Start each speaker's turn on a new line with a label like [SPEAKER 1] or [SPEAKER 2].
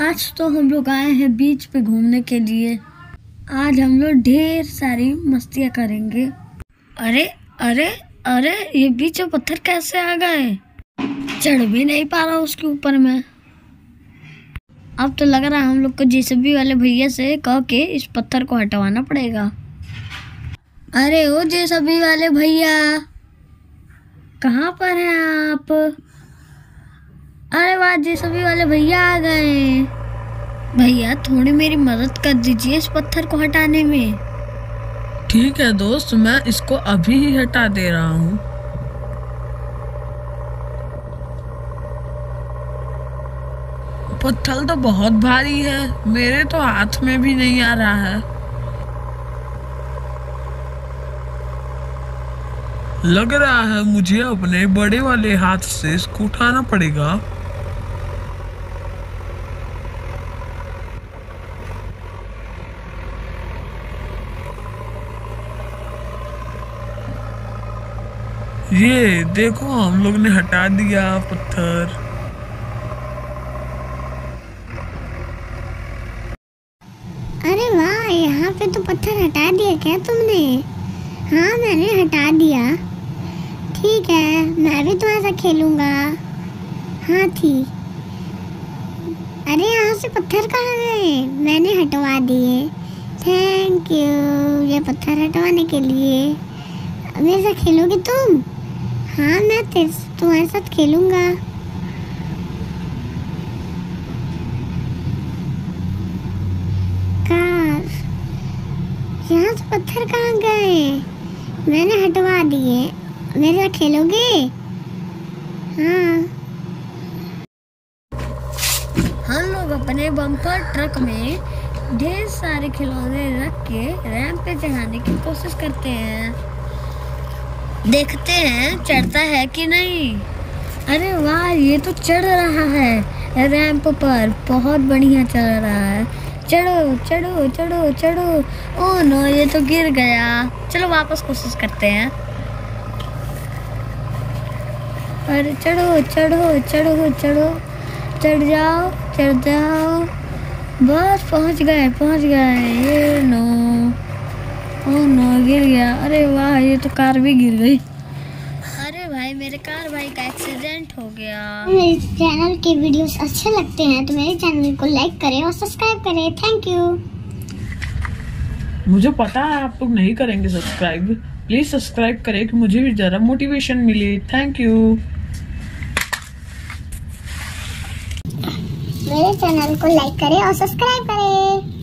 [SPEAKER 1] आज तो हम लोग आए हैं बीच पे घूमने के लिए। आज हम लोग ढेर सारी मस्तियाँ करेंगे। अरे अरे अरे, ये बीच में पत्थर कैसे आ गए? चढ़ भी नहीं पा रहा उसके ऊपर में। अब तो लग रहा है हम लोग को जेसीबी वाले भैया से कह के इस पत्थर को हटवाना पड़ेगा। अरे, ओ जेसीबी वाले भैया, कहाँ पर हैं आप? अरे वाह, जी सभी वाले भैया आ गए। भैया, थोड़ी मेरी मदद कर दीजिए इस पत्थर को हटाने में।
[SPEAKER 2] ठीक है दोस्त, मैं इसको अभी ही हटा दे रहा हूँ। पत्थर तो बहुत भारी है, मेरे तो हाथ में भी नहीं आ रहा है। लग रहा है मुझे अपने बड़े वाले हाथ से इसको उठाना पड़ेगा। ये देखो, हम लोग ने हटा दिया पत्थर।
[SPEAKER 3] अरे वाह, यहाँ पे तो पत्थर हटा दिया क्या तुमने? हाँ मैंने हटा दिया। ठीक है, मैं भी तुम्हारे साथ खेलूँगा। हाँ थी अरे, यहाँ से पत्थर कहाँ गए? मैंने हटवा दिए। थैंक यू ये पत्थर हटवाने के लिए। मेरे साथ खेलोगे तुम? हाँ मैं तेरे तुम्हारे साथ खेलूँगा। यहाँ से पत्थर कहाँ गए? मैंने हटवा दिए। मेरे साथ खेलोगे? हाँ।
[SPEAKER 1] हम लोग अपने बम्पर ट्रक में ढेर सारे खिलौने रख के रैंप पे चढ़ाने की कोशिश करते हैं। देखते हैं, चढ़ता है कि नहीं? अरे वाह, ये तो चढ़ रहा है। रैंप पर बहुत बढ़िया चल रहा है। चढ़ो चढ़ो चढ़ो चढ़ो। ओ नो, ये तो गिर गया। चलो वापस कोशिश करते हैं। अरे चढ़ो चढ़ो चढ़ो चढ़ो। चढ़ जाओ चढ़ जाओ। बस, पहुँच गए पहुँच गए। ये नो। ओ नो गिर गया। अरे वाह ये तो कार भी गिर गई। अरे भाई मेरे कार भाई का एक्सीडेंट हो गया।
[SPEAKER 3] मेरे चैनल के वीडियोस अच्छे लगते हैं तो मेरे चैनल को लाइक करें और सब्सक्राइब करें। थैंक यू
[SPEAKER 2] मुझे पता है आप लोग नहीं करेंगे सब्सक्राइब प्लीज़ सब्सक्राइब करें कि मुझे भी जरा मोटिवेशन मिले। थैंक यू
[SPEAKER 3] मेरे चैनल को लाइक करें और सब्सक्राइब करें।